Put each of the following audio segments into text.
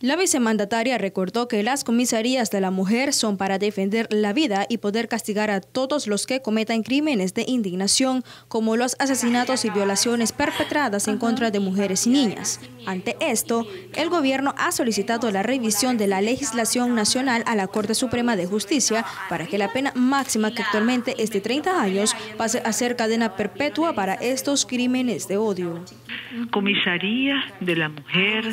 La vicemandataria recordó que las comisarías de la mujer son para defender la vida y poder castigar a todos los que cometan crímenes de indignación, como los asesinatos y violaciones perpetradas en contra de mujeres y niñas. Ante esto, el gobierno ha solicitado la revisión de la legislación nacional a la Corte Suprema de Justicia para que la pena máxima que actualmente es de 30 años pase a ser cadena perpetua para estos crímenes de odio. Comisaría de la mujer,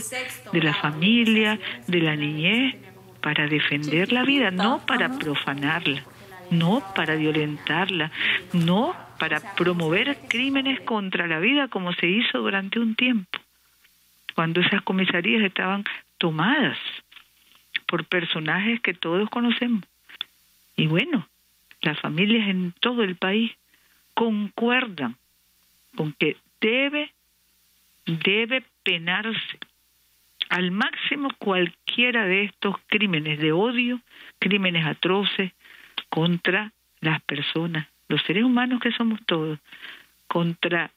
de la familia, de la niñez para defender la vida, no para profanarla, no para violentarla, no para promover crímenes contra la vida como se hizo durante un tiempo, cuando esas comisarías estaban tomadas por personajes que todos conocemos. Y bueno, las familias en todo el país concuerdan con que debe, debe penarse al máximo cualquiera de estos crímenes de odio, crímenes atroces contra las personas, los seres humanos que somos todos, contra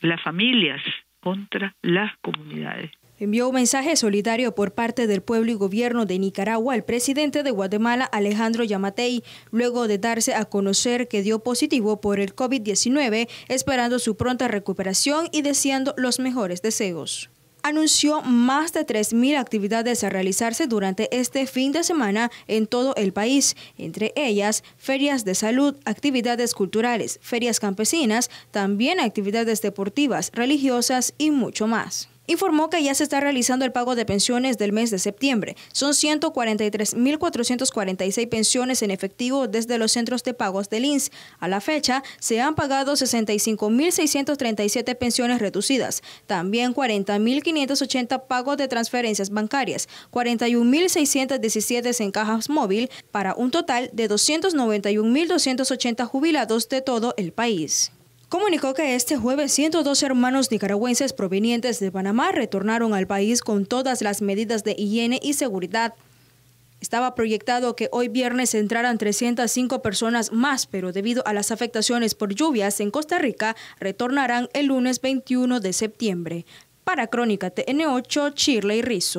las familias, contra las comunidades. Envió un mensaje solidario por parte del pueblo y gobierno de Nicaragua al presidente de Guatemala, Alejandro Yamatei, luego de darse a conocer que dio positivo por el COVID-19, esperando su pronta recuperación y deseando los mejores deseos. Anunció más de 3.000 actividades a realizarse durante este fin de semana en todo el país, entre ellas ferias de salud, actividades culturales, ferias campesinas, también actividades deportivas, religiosas y mucho más informó que ya se está realizando el pago de pensiones del mes de septiembre. Son 143.446 pensiones en efectivo desde los centros de pagos del INS. A la fecha, se han pagado 65.637 pensiones reducidas, también 40.580 pagos de transferencias bancarias, 41.617 en cajas móvil, para un total de 291.280 jubilados de todo el país comunicó que este jueves 102 hermanos nicaragüenses provenientes de Panamá retornaron al país con todas las medidas de higiene y seguridad. Estaba proyectado que hoy viernes entraran 305 personas más, pero debido a las afectaciones por lluvias en Costa Rica, retornarán el lunes 21 de septiembre. Para Crónica TN8, Chirley Rizzo.